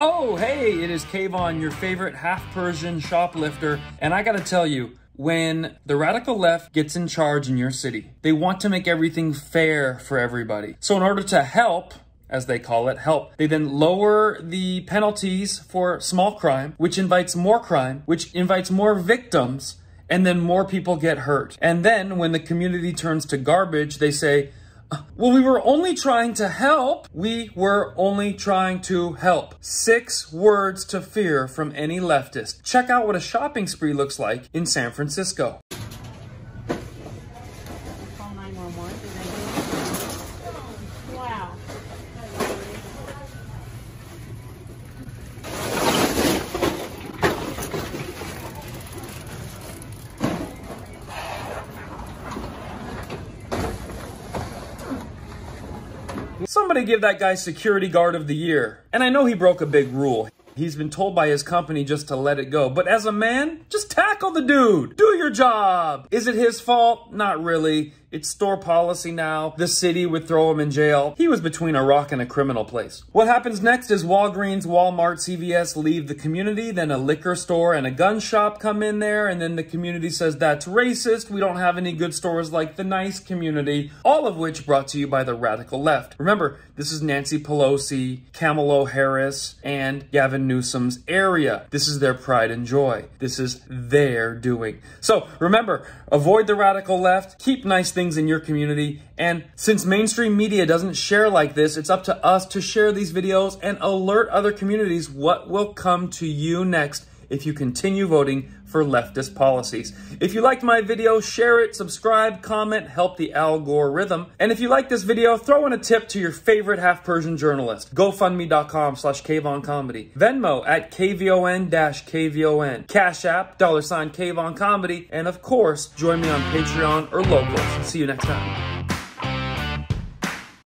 Oh, hey, it is K-von, your favorite half Persian shoplifter, and I gotta tell you, when the radical left gets in charge in your city, they want to make everything fair for everybody. So in order to help, as they call it, help. They then lower the penalties for small crime, which invites more crime, which invites more victims, and then more people get hurt. And then when the community turns to garbage, they say, well, we were only trying to help. We were only trying to help. Six words to fear from any leftist. Check out what a shopping spree looks like in San Francisco. Call 911. Somebody give that guy security guard of the year. And I know he broke a big rule. He's been told by his company just to let it go. But as a man, just tackle the dude. Do your job. Is it his fault? Not really. It's store policy now. The city would throw him in jail. He was between a rock and a criminal place. What happens next is Walgreens, Walmart, CVS leave the community, then a liquor store and a gun shop come in there, and then the community says that's racist. We don't have any good stores like the nice community, all of which brought to you by the radical left. Remember, this is Nancy Pelosi, Kamala Harris, and Gavin Newsom's area. This is their pride and joy. This is their doing. So remember, avoid the radical left, keep nice things in your community. And since mainstream media doesn't share like this, it's up to us to share these videos and alert other communities what will come to you next if you continue voting for leftist policies. If you liked my video, share it, subscribe, comment, help the algorithm. And if you like this video, throw in a tip to your favorite half Persian journalist. GoFundMe.com slash Comedy. Venmo at KVON-KVON. Cash App, dollar sign K-von Comedy. And of course, join me on Patreon or Locals. See you next time.